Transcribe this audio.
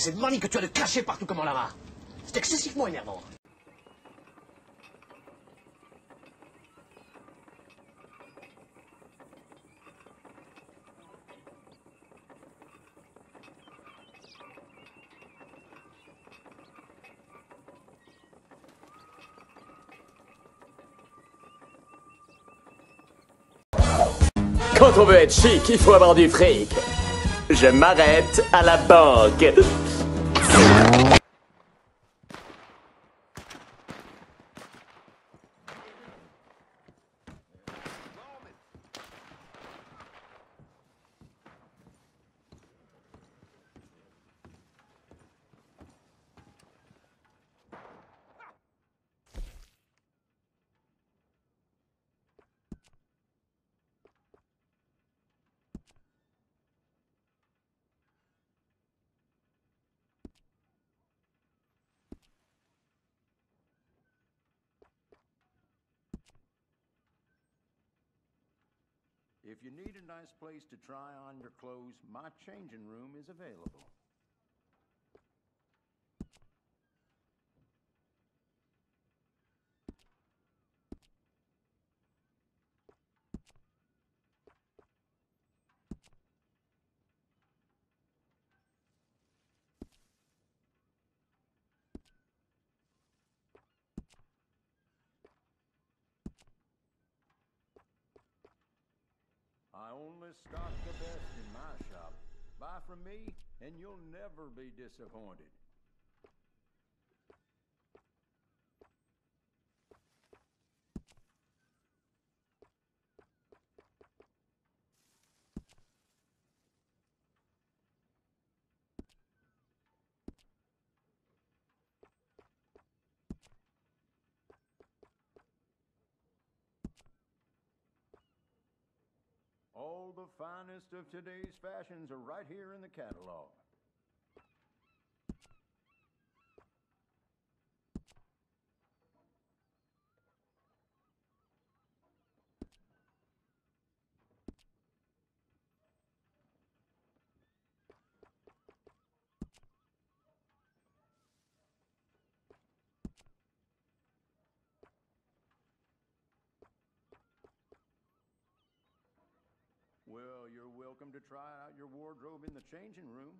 Et cette manie que tu as de cracher partout comme un lama, c'est excessivement énervant. Quand on veut être chic, il faut avoir du fric. Je m'arrête à la banque. No. If you need a nice place to try on your clothes, my changing room is available. Only stock the best in my shop. Buy from me, and you'll never be disappointed. The finest of today's fashions are right here in the catalog. Welcome to try out your wardrobe in the changing room.